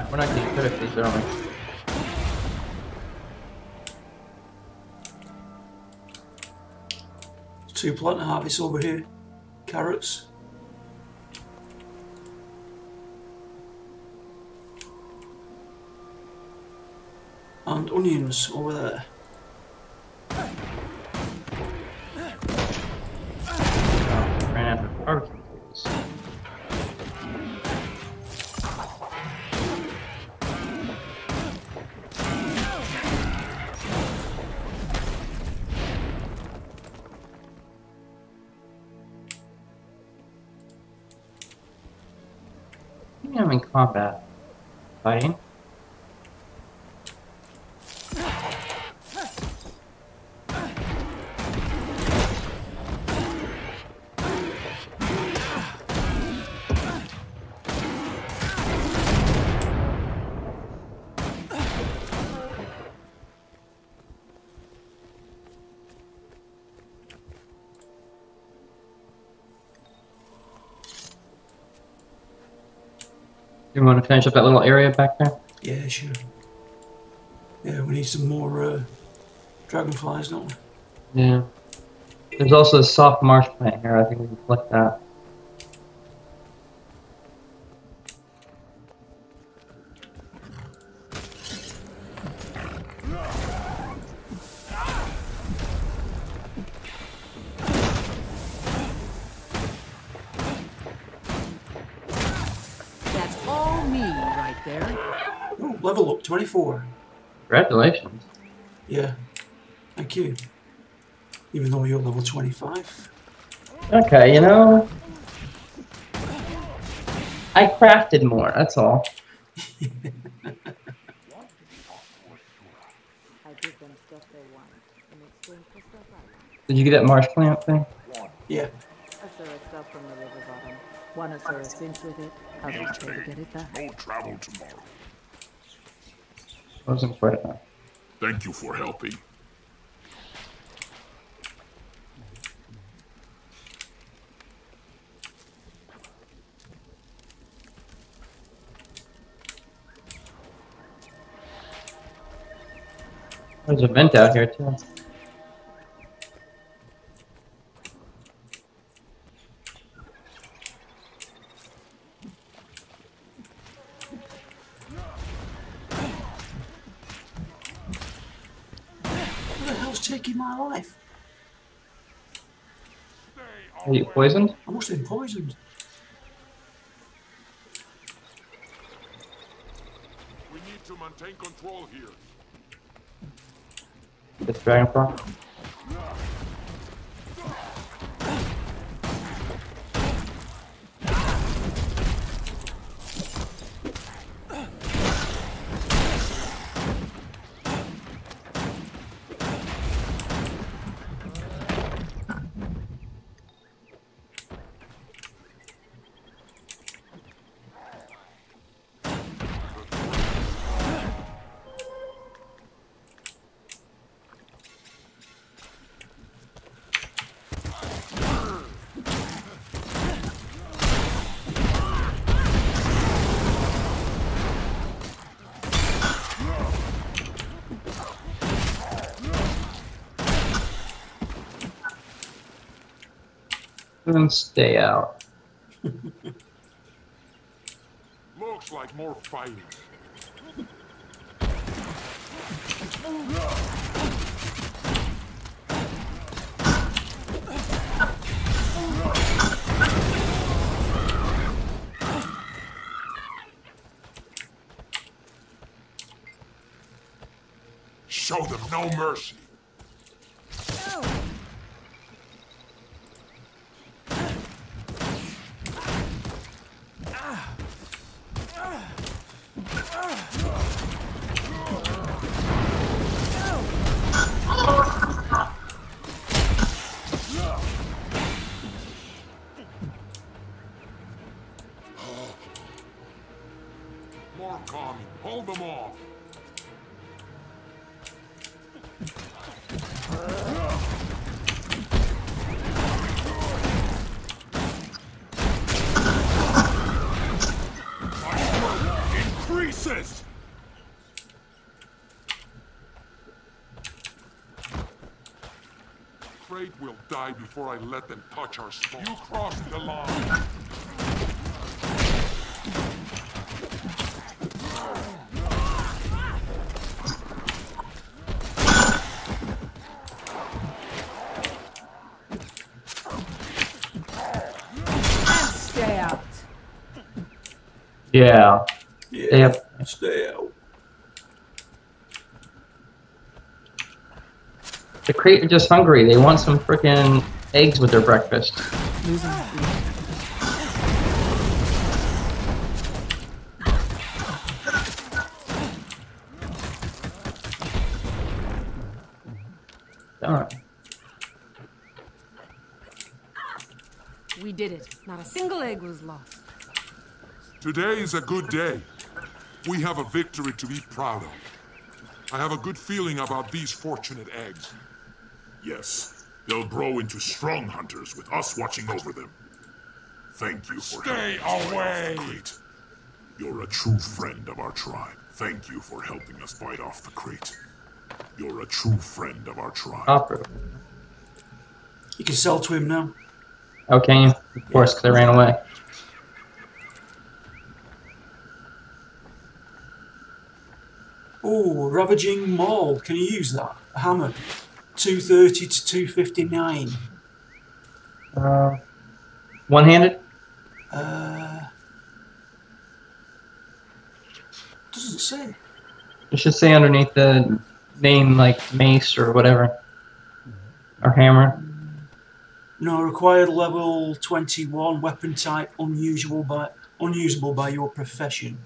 Alright, we're not getting good at these, are we? Two plant harvests over here. Carrots. And onions over there. Combat. Want to finish up that little area back there? Yeah, sure. Yeah, we need some more uh, dragonflies, don't we? Yeah. There's also a soft marsh plant here. I think we can collect that. Level up, 24. Congratulations. Yeah. Thank you. Even though you're level 25. Okay, you know. I crafted more, that's all. I give them stuff they want in exchange for stuff I want. Did you get that marsh plant thing? Yeah. Asura stuff from the river bottom. One Asura sinks with it, others try to get it back. No travel tomorrow. Wasn't quite enough. Thank you for helping. There's a vent out here too. What the hell's taking my life? Are you poisoned? I must have been poisoned. We need to maintain control here. This dragonfly? Then stay out. Looks like more fighting. Show them no mercy. More coming. Hold them off. Increase insist! Afraid we'll die before I let them touch our spawn. You crossed the line. Stay out. Yeah. Yeah. Yep. Stay out. The Krait are just hungry. They want some freaking eggs with their breakfast. Alright. We did it. Not a single egg was lost. Today is a good day. We have a victory to be proud of. I have a good feeling about these fortunate eggs. Yes, they'll grow into strong hunters with us watching over them. Thank you for Stay helping us fight off away! the Krait. You're a true friend of our tribe. Thank you for helping us fight off the Krait. You're a true friend of our tribe. Opera. You can sell to him now. Okay. Of course, because I ran away. Oh, Ravaging Maul. Can you use that? Hammer. 230 to 259. Uh, one-handed? Uh, doesn't say. It should say underneath the name, like mace or whatever. Or hammer. No, required level 21, weapon type unusual by unusable by your profession.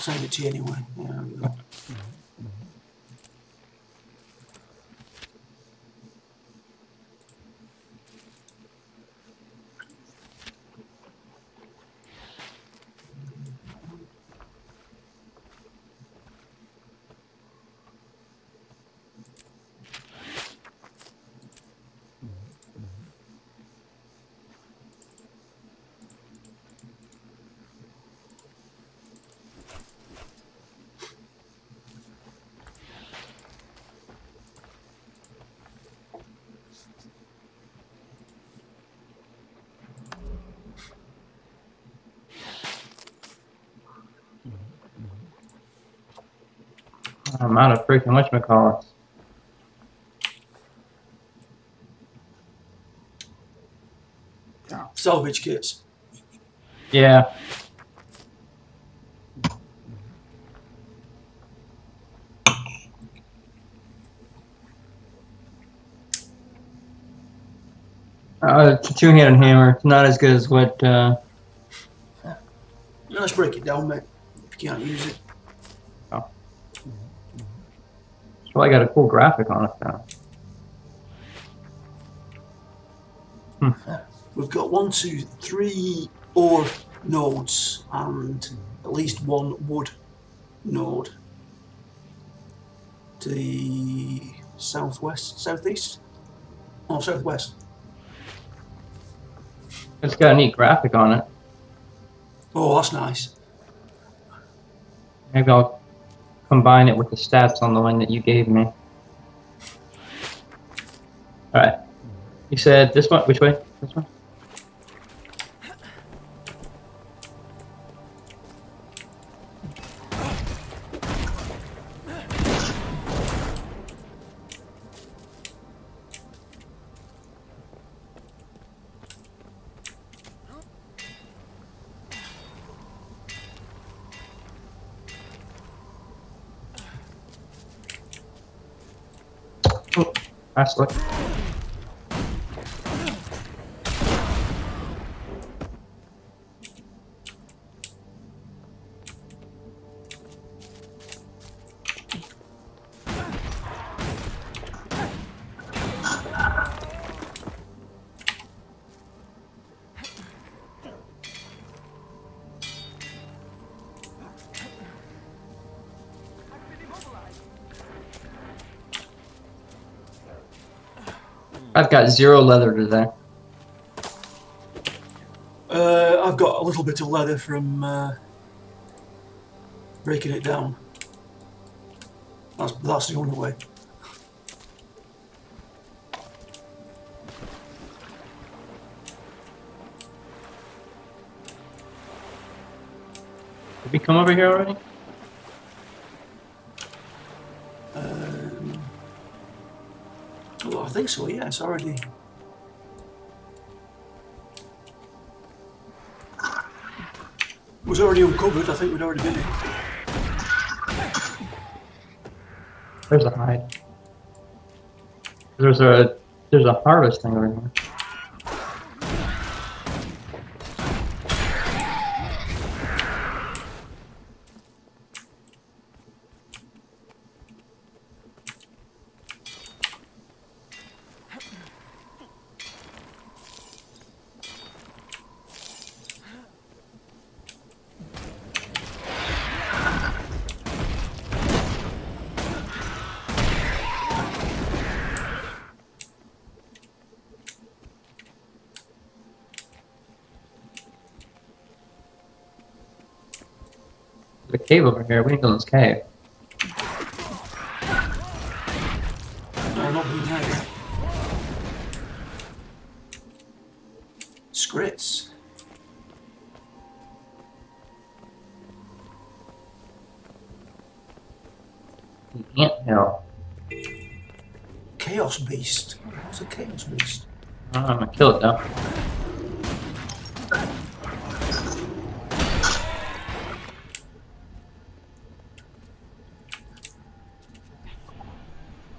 I'll send it to you anyway. Yeah, mm-hmm. I'm out of freaking whatchamacallit. Salvage kits. Yeah. Uh, it's a two-handed hammer. It's not as good as what, uh, Let's break it down, mate. If you can't use it. I got a cool graphic on it now. Hmm. We've got one, two, three ore nodes and at least one wood node to the southwest, southeast? Oh, southwest. It's got a neat graphic on it. Oh, that's nice. Maybe I'll combine it with the stats on the one that you gave me. Alright. You said this one? Which way? This one? Oh, nice I've got zero leather today. Uh, I've got a little bit of leather from uh, breaking it down. That's, that's the only way. Did we come over here already? Think so, yes, already. It was already uncovered, I think we'd already been in. There's a hide. There's a there's a harvest thing over here. Cave over here. We this cave.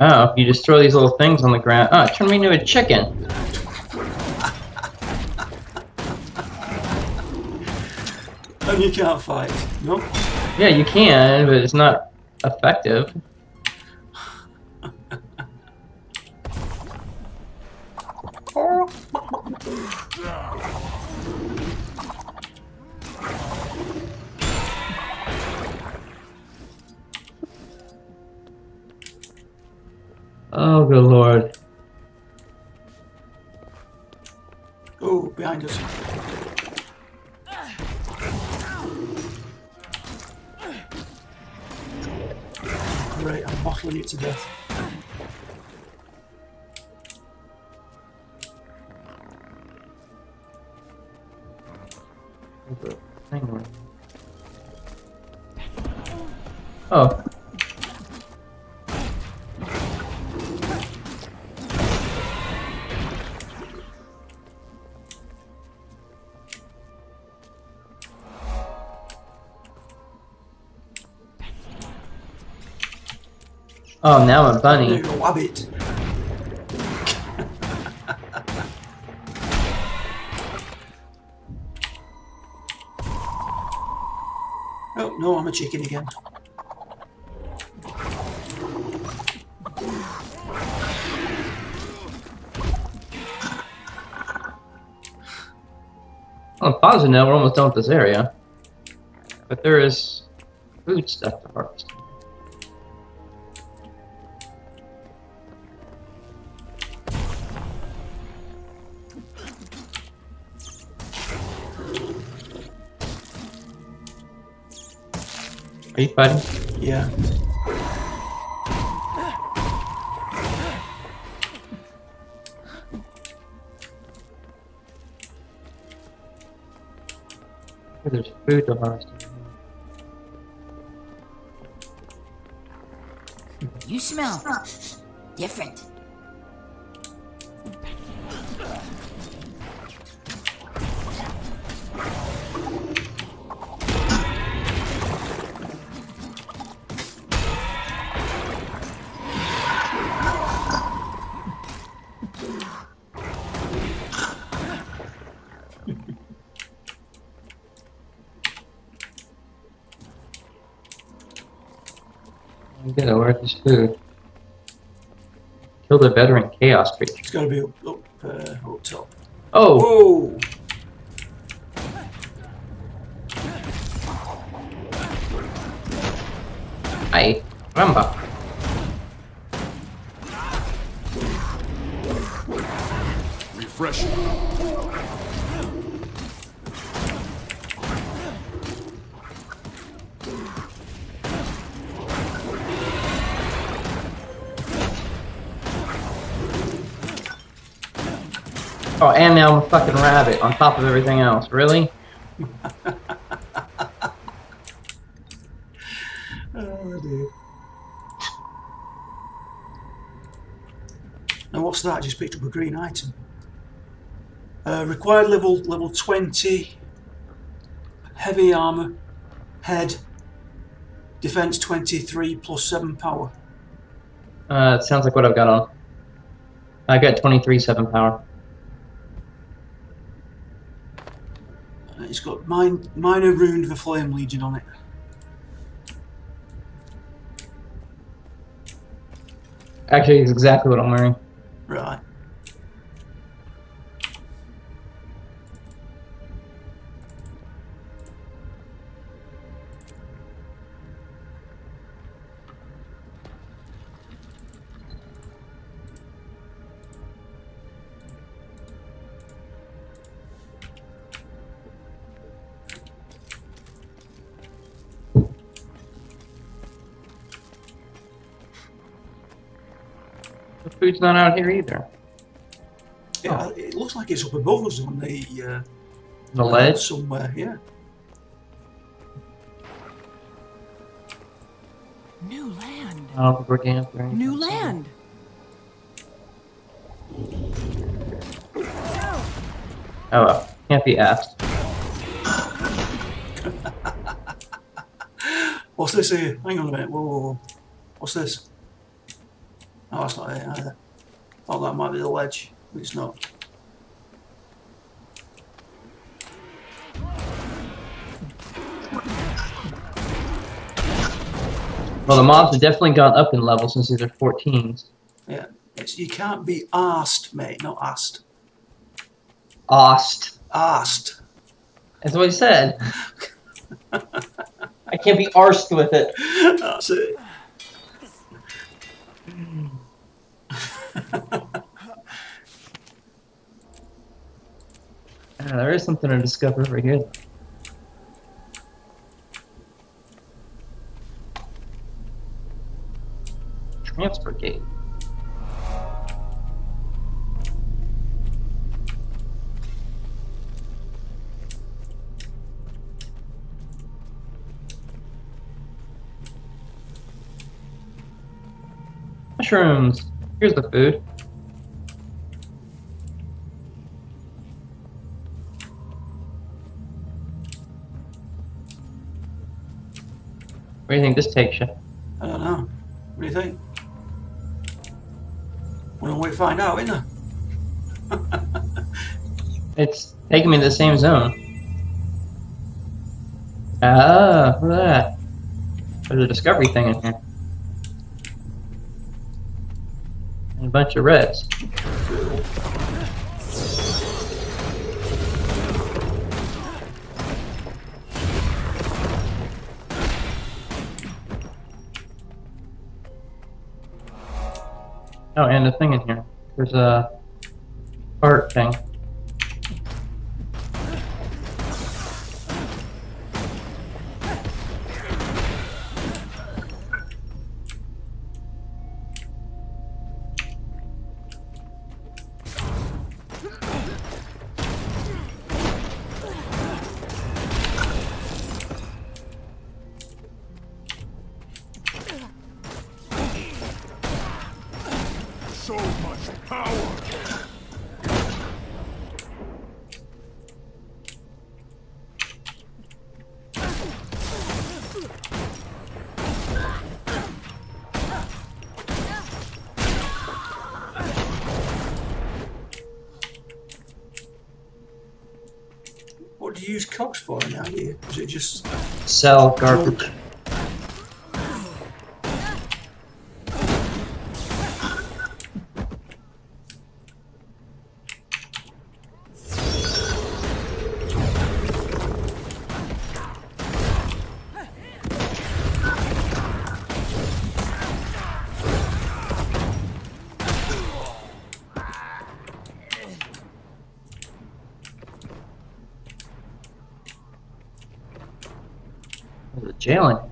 Oh, you just throw these little things on the ground. Oh, turn me into a chicken. And you can't fight. No? Yeah, you can, but it's not effective. Right, I'm bottling it to death. Right here. Oh. Oh, now I'm a bunny. go, oh, no, I'm a chicken again. I'm positive now we're almost done with this area. But there is food stuff to harvest. Are you fighting? Yeah. There's food to harvest. You smell different. I'm gonna work this food. Kill the veteran chaos creature. It's got to be up, up, uh, up top. Oh! Whoa! Ay, caramba. refreshing. Oh, and now I'm a fucking rabbit on top of everything else. Really? Oh dear. Now what's that? I just picked up a green item. Uh, required level level 20. Heavy armor. Head. Defense 23 plus 7 power. Uh, it sounds like what I've got on. I've got 23 7 power. It's got mine, minor rune of the Flame Legion on it. Actually, it's exactly what I'm wearing. Right. The food's not out here either. Yeah, it looks like it's up above us on the uh, The ledge? somewhere. Yeah. New land. I don't we're getting up there. anytime New land. Oh well. Can't be asked. What's this here? Hang on a minute. Whoa, whoa, whoa. What's this? Oh, that's not it either. Thought that might be the ledge, it's not. Well, the mobs have definitely gone up in level since these are 14s. Yeah. It's, you can't be asked, mate, not asked. Ost. Asked. That's what he said. I can't be arsed with it. That's it. Ah, there is something to discover over here. Transfer gate. Mushrooms. Here's the food. Where do you think this takes you? I don't know. What do you think? Well, we find out, isn't it? It's taking me to the same zone. Ah, look at that. There's a discovery thing in here. And a bunch of reds. Oh, and a thing in here. There's a art thing. Use cogs for that here? Is it just uh, Sell garbage. Junk?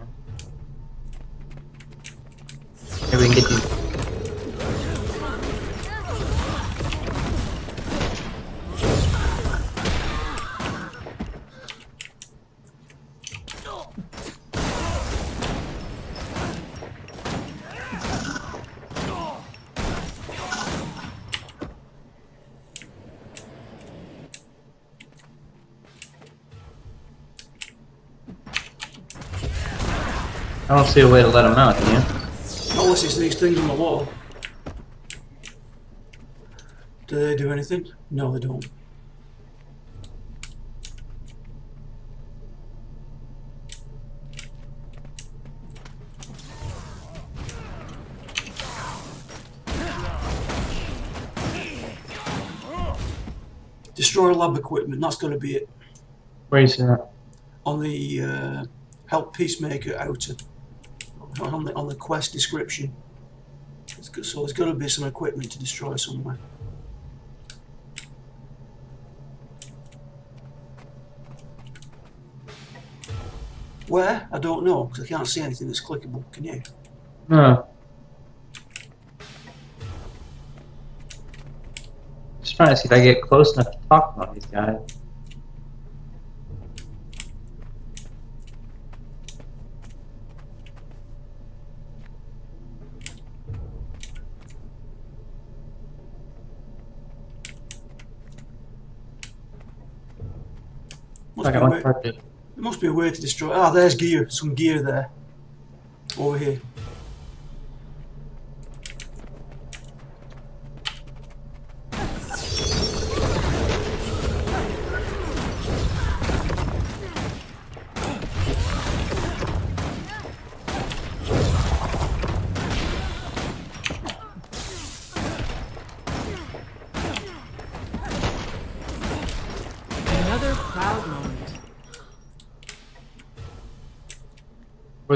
I don't see a way to let them out, do you? Unless it's these things on the wall. Do they do anything? No, they don't. Destroy lab equipment, that's going to be it. Where is that? On the uh, help Peacemaker outer. On the, on the quest description. So there's got to be some equipment to destroy somewhere. Where? I don't know, because I can't see anything that's clickable. Can you? No. Just trying to see if I get close enough to talk about these guys. Like a there must be a way to destroy. Ah, there's gear. Some gear there. Over here.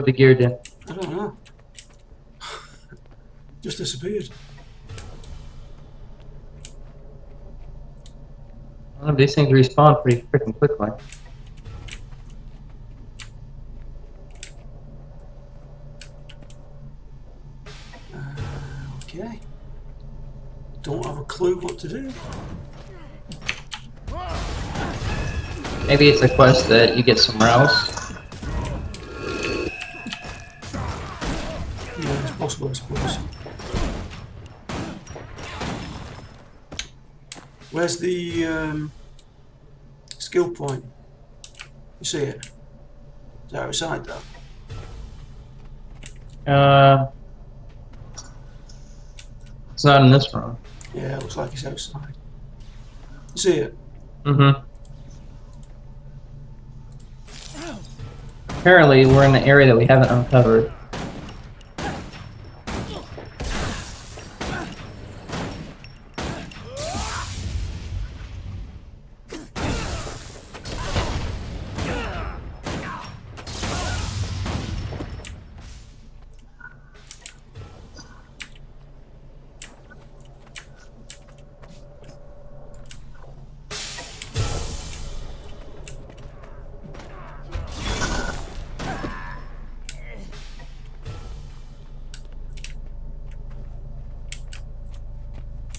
Where the gear did. I don't know. Just disappeared. I these things respawn pretty freaking quickly. Uh, okay. Don't have a clue what to do. Maybe it's a quest that you get somewhere else. Where's the um, skill point? You see it? Is that outside that? Uh, it's not in this room. Yeah, it looks like it's outside. You see it? Mm-hmm. Apparently, we're in the area that we haven't uncovered.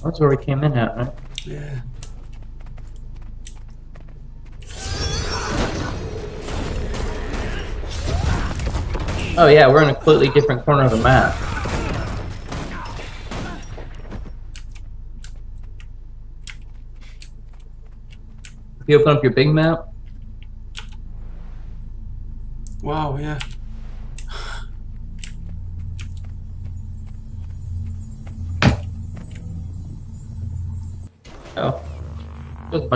That's where we came in at, right? Yeah. Oh yeah, we're in a completely different corner of the map. If you open up your big map, Wow, yeah. Oh,